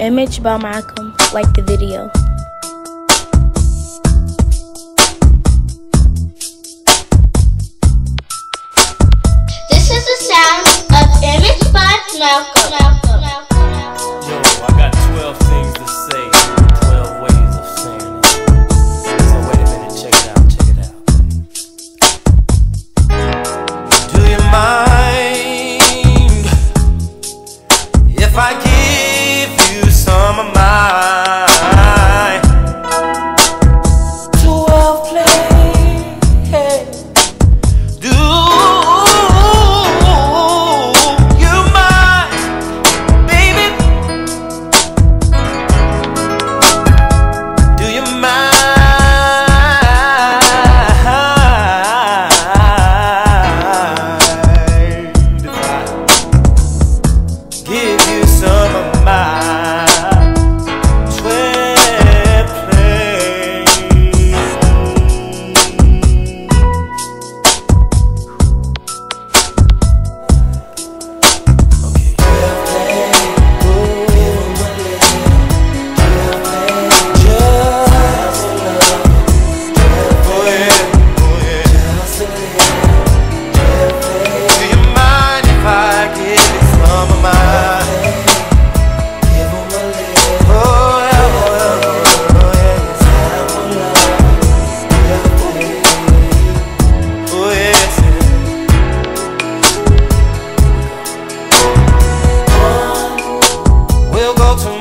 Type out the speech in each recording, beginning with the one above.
Image by Malcolm. Like the video. This is the sound of Image by Malcolm. some of mine.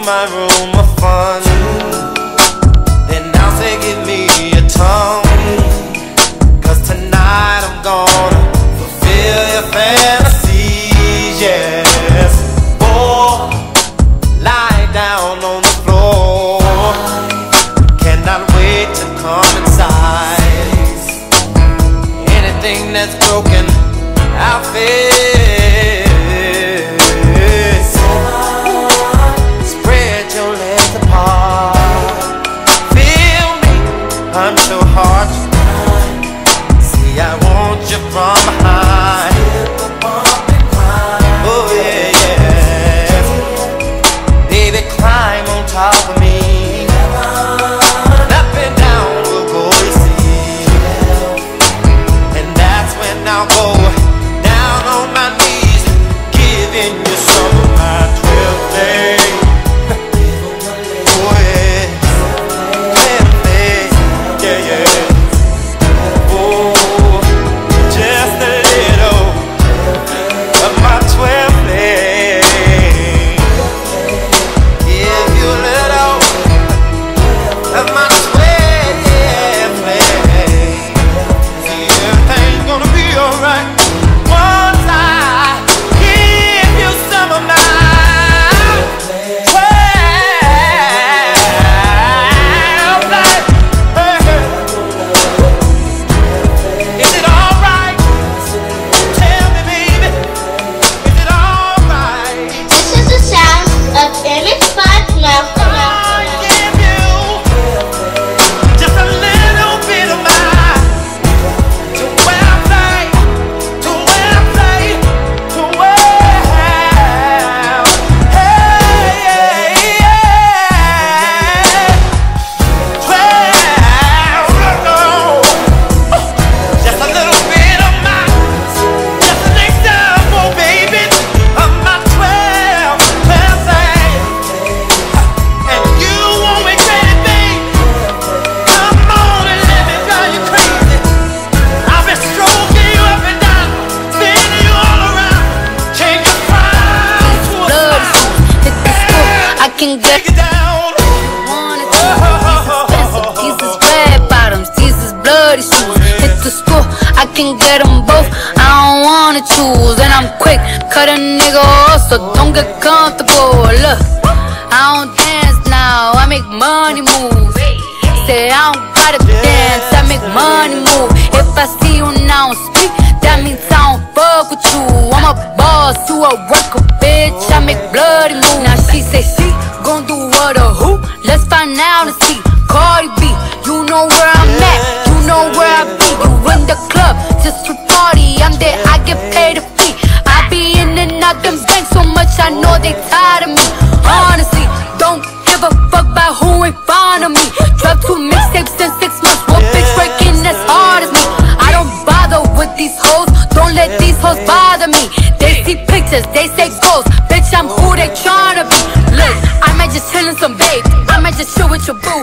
my room a fun. Then now say give me a tongue. Cause tonight I'm gonna fulfill your fantasies, yes. Boy, lie down on the floor. Cannot wait to come inside. Anything that's broken, I'll fix looking good. Take it down. Wanna oh, oh, these is red bottoms, these is bloody shoes. Hit the school, I can get them both. I don't wanna choose, and I'm quick, cut a nigga off, so don't get comfortable. Look, I don't dance now, I make money move. Say I don't gotta dance, I make money move. If I see you now speak, that means I don't fuck with you. I'm a boss, to a worker. Don't let these hoes bother me. They see pictures, they say ghosts. Bitch, I'm who they tryna be. Look, I might just chill in some babe. I might just chill with your boo.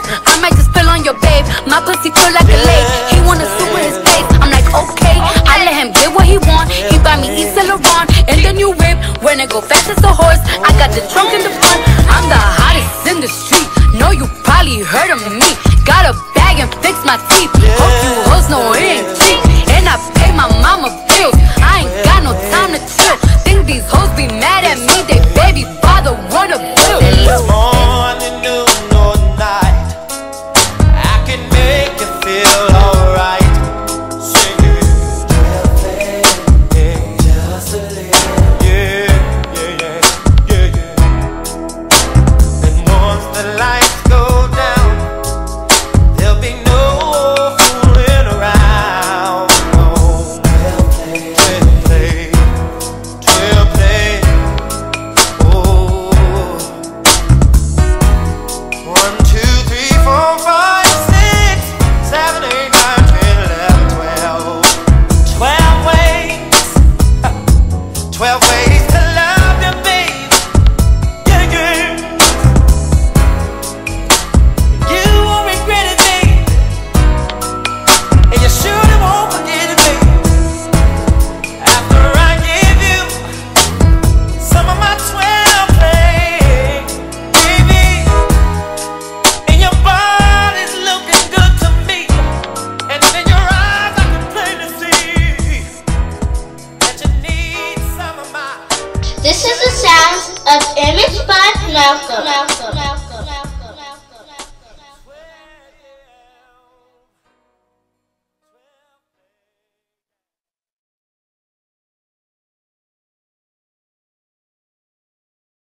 awesome.